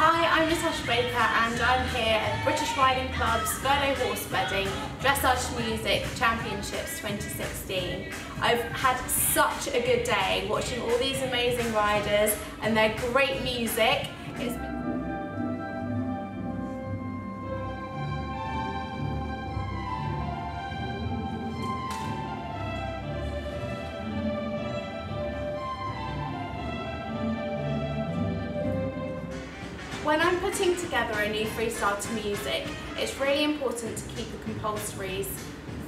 Hi, I'm Natasha Baker and I'm here at British Riding Club's Verdo Horse Bedding Dressage Music Championships 2016. I've had such a good day watching all these amazing riders and their great music. When I'm putting together a new freestyle to music, it's really important to keep the compulsories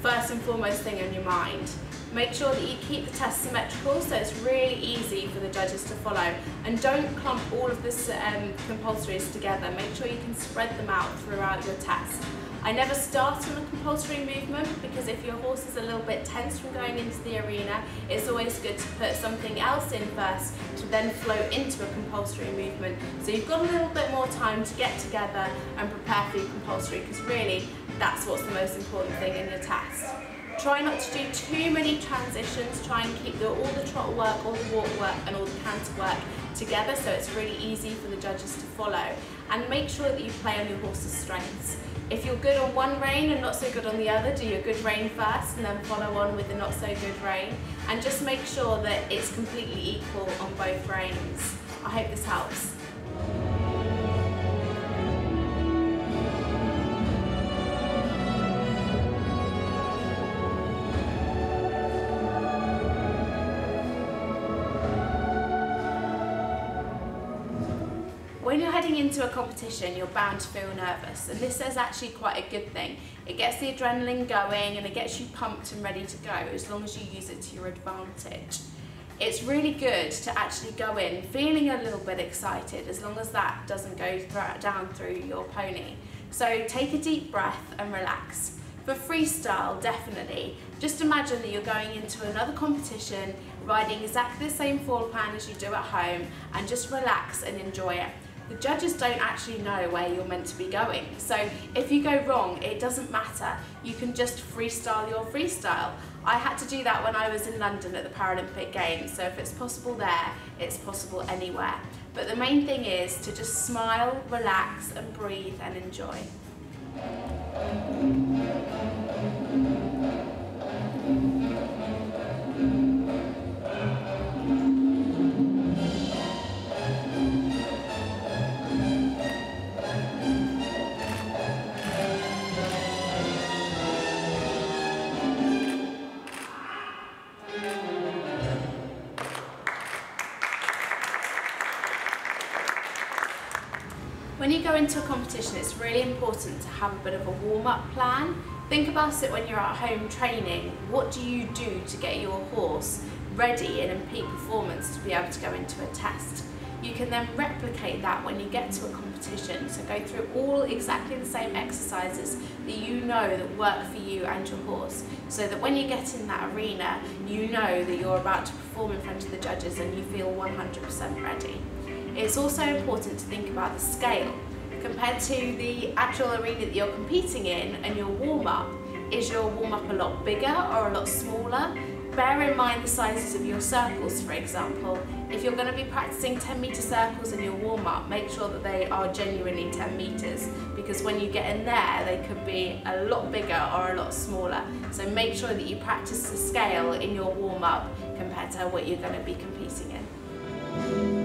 first and foremost thing on your mind. Make sure that you keep the test symmetrical so it's really easy for the judges to follow and don't clump all of the um, compulsories together. Make sure you can spread them out throughout your test. I never start on a compulsory movement because if your horse is a little bit tense from going into the arena, it's always good to put something else in first to then flow into a compulsory movement. So you've got a little bit more time to get together and prepare for your compulsory because really that's what's the most important thing in your test. Try not to do too many transitions, try and keep the, all the trot work, all the walk work and all the canter work together so it's really easy for the judges to follow. And make sure that you play on your horse's strengths. If you're good on one rein and not so good on the other, do your good rein first and then follow on with the not so good rein. And just make sure that it's completely equal on both reins. I hope this helps. When you're heading into a competition, you're bound to feel nervous, and this is actually quite a good thing. It gets the adrenaline going and it gets you pumped and ready to go as long as you use it to your advantage. It's really good to actually go in feeling a little bit excited as long as that doesn't go down through your pony. So take a deep breath and relax. For freestyle, definitely, just imagine that you're going into another competition, riding exactly the same fall plan as you do at home, and just relax and enjoy it the judges don't actually know where you're meant to be going. So if you go wrong, it doesn't matter. You can just freestyle your freestyle. I had to do that when I was in London at the Paralympic Games, so if it's possible there, it's possible anywhere. But the main thing is to just smile, relax and breathe and enjoy. When you go into a competition, it's really important to have a bit of a warm-up plan. Think about it when you're at home training. What do you do to get your horse ready and in peak performance to be able to go into a test? You can then replicate that when you get to a competition. So go through all exactly the same exercises that you know that work for you and your horse. So that when you get in that arena, you know that you're about to perform in front of the judges and you feel 100% ready. It's also important to think about the scale. Compared to the actual arena that you're competing in and your warm-up, is your warm-up a lot bigger or a lot smaller? Bear in mind the sizes of your circles, for example. If you're going to be practicing 10 metre circles in your warm-up, make sure that they are genuinely 10 metres because when you get in there, they could be a lot bigger or a lot smaller. So make sure that you practice the scale in your warm-up compared to what you're going to be competing in.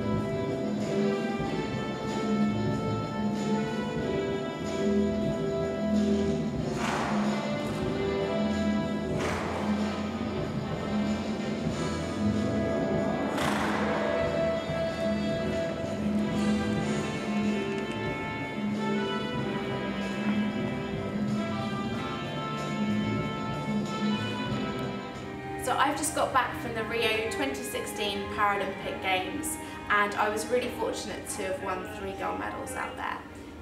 So I've just got back from the Rio 2016 Paralympic Games and I was really fortunate to have won three gold medals out there.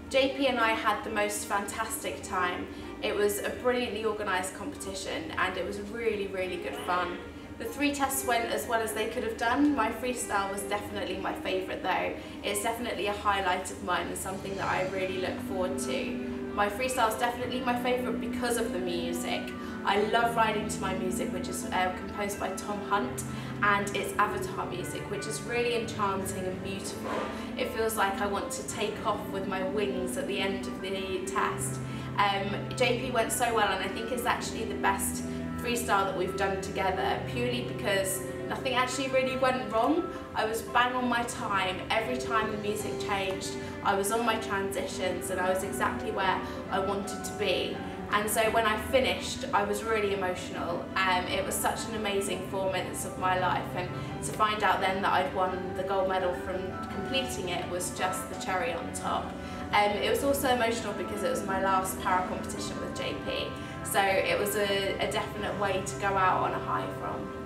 JP and I had the most fantastic time. It was a brilliantly organised competition and it was really, really good fun. The three tests went as well as they could have done. My freestyle was definitely my favourite though. It's definitely a highlight of mine and something that I really look forward to. My freestyle is definitely my favourite because of the music. I love riding to my music, which is uh, composed by Tom Hunt, and it's Avatar music, which is really enchanting and beautiful. It feels like I want to take off with my wings at the end of the test. Um, JP went so well, and I think it's actually the best freestyle that we've done together, purely because nothing actually really went wrong. I was bang on my time every time the music changed. I was on my transitions and I was exactly where I wanted to be. And so when I finished, I was really emotional. Um, it was such an amazing four minutes of my life and to find out then that I'd won the gold medal from completing it was just the cherry on top. Um, it was also emotional because it was my last para competition with JP. So it was a, a definite way to go out on a high from.